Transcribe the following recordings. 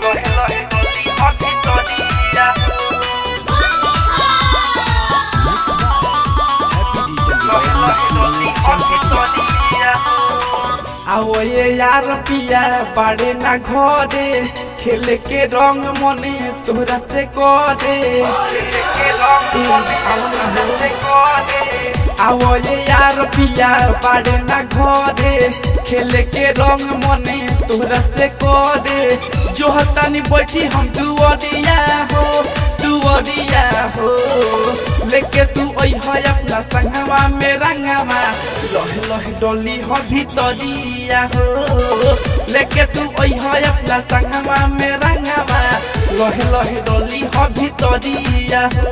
Happy DJ, happy DJ, happy DJ. आओ ये यार पिया बाड़े ना घरे खेल के रंग मने तोरा से करे ये यार पिया बाड़े ना घरे खेल के रंग मने तोरा से करे जो हतानी बैठी हम दुआरिया हो दुआरिया हो लेके तू ओई है अपना संगवा में रंगवा लहे लहे डोली हो भीतरिया हो लेके तू ओई है अपना संगवा में रंगवा लहे लहे डोली हो भीतरिया हो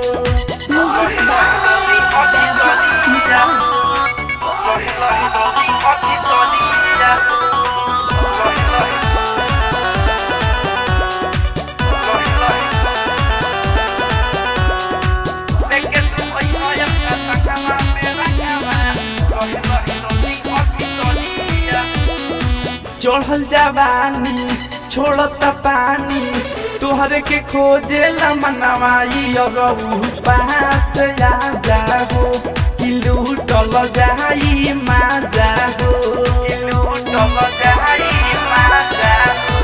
लहे लहे डोली हो चढ़ल जवानी, छोड़त पानी। तोहरे के खोजे मनवाई और पास आ जाहो कि लूटल जाई मा जाहो लूटल जाई मा जाहो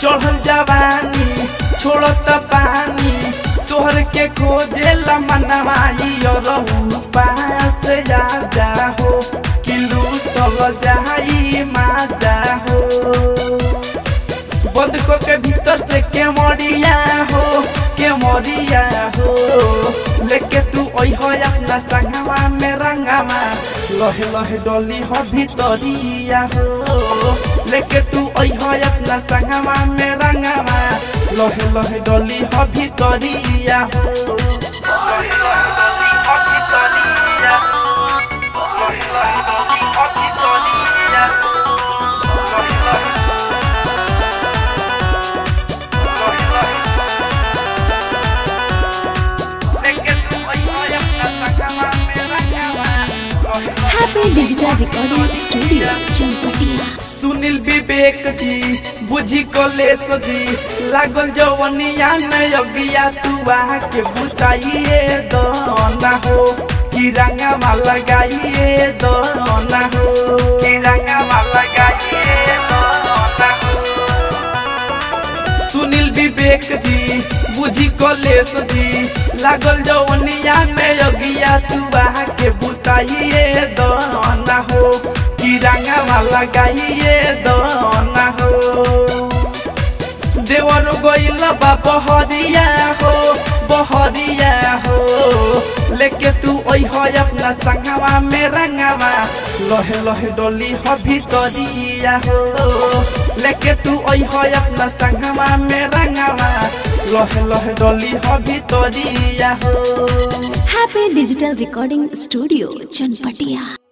चढ़ल जवानी, छोड़त पानी। तोहर के खोजे मनवाई और पास आ को के भीतर से के मरिया हो के मरिया हो। लेके तू ओई हो अपना संगवा में रंगवा लहे लहे डोली हो भीतरिया हो। लेके तू ओई हो अपना संगवा में रंगवा लहे लहे डोली हो भीतरिया हो। सुनील विवेक जी, बुझी कले सजी लागल जवनिया में अगिया तू आके बुझाइए दना हो। कि रंगा माला गाइए दना हो। कि रंगा माला गाइए दना हो। सुनील विवेक जी, बुझी कले सजी लागल जवनिया में अगिया तू लगाइए दना हो। देवर गइल बा बहरिया हो बहरिया हो। लेके तू ओई हो अपना संगवा में रंगवा। लहे लहे डोली हो भीतरिया हो। लेके तू ओई हो अपना संगवा में रंगवा। लहे लहे डोली हो भीतरिया हो। Happy Digital Recording Studio, Champatia.